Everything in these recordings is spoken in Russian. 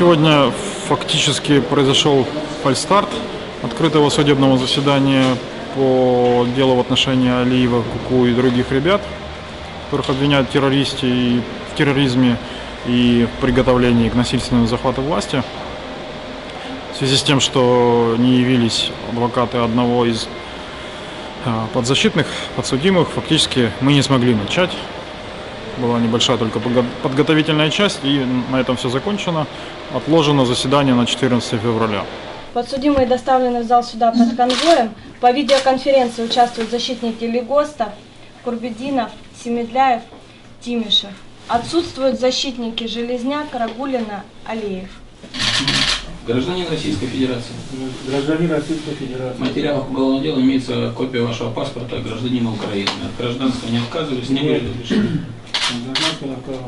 Сегодня фактически произошел фальстарт открытого судебного заседания по делу в отношении Алиева, Куку и других ребят, которых обвиняют в и в терроризме и в приготовлении к насильственному захвату власти. В связи с тем, что не явились адвокаты одного из а, подзащитных, подсудимых, фактически мы не смогли начать. Была небольшая только подго- подготовительная часть, и на этом все закончено. Отложено заседание на 14 февраля. Подсудимые доставлены в зал суда под конвоем. По видеоконференции участвуют защитники Легостов, Курбединов, Семедляев, Тимишев. Отсутствуют защитники Железняк, Рагулина, Алиев. Гражданин Российской Федерации. Гражданин Российской Федерации. В материалах уголовного дела имеется копия вашего паспорта гражданина Украины. От гражданства не отказывались, не были разрешены. Наказ.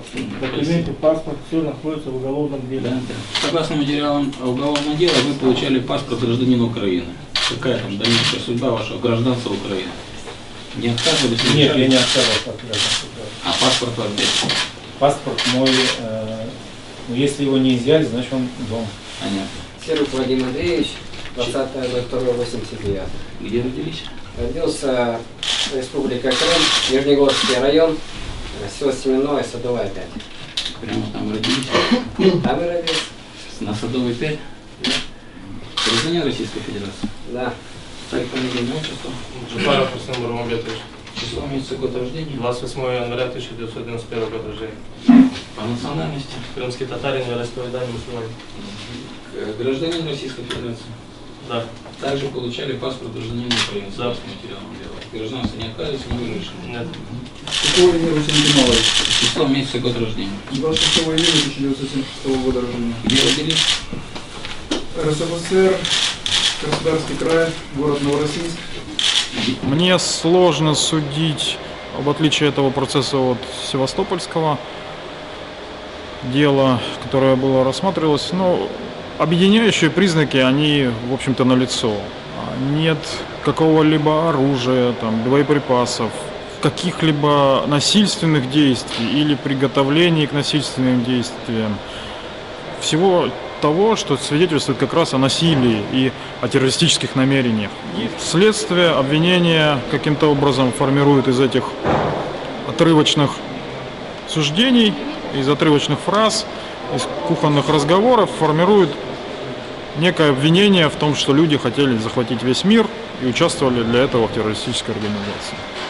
Документы, паспорт, все находится в уголовном деле. да. Согласно материалам уголовного дела, вы получали паспорт гражданина Украины. Какая там дальнейшая судьба вашего гражданства Украины? Не отказывались? Нет, я не отказывался от гражданства. А паспорт ваш где? Паспорт мой, э, ну, если его не изъяли, значит он дом. Понятно. Серов Вадим Андреевич, 20.02.89. Где родились? Родился Республика Крым, Нижнегорский район, село Семенное, Садовая 5. Прямо там родились? Там и родился. На Садовой 5? Гражданин Российской Федерации. Да. Так, фамилия, имя, отчество. Жупаров Руслан Бурмамбетович. Число, месяц, год рождения. 28 января 1991 года рождения. По национальности. Крымский татарин, вероисповедание мусульманин. Э, Гражданин Российской Федерации. Да. Также получали паспорт гражданина Украины, Да. согласно материалам дела. Гражданство не отказывается, не были решены. Нет. Какого имени Русин Геннадьевич? Число, месяц, и год рождения. 26 июня 1976 года рождения. Где родились? РСФСР, Краснодарский край, город Новороссийск. Мне сложно судить об отличии этого процесса от севастопольского дела, которое было рассматривалось, но объединяющие признаки, они, в общем-то, налицо. А Нет какого-либо оружия, там, боеприпасов, каких-либо насильственных действий или приготовлений к насильственным действиям. Всего того, что свидетельствует как раз о насилии и о террористических намерениях. И следствие, обвинение каким-то образом формирует из этих отрывочных суждений, из отрывочных фраз, из кухонных разговоров формирует некое обвинение в том, что люди хотели захватить весь мир и участвовали для этого в террористической организации.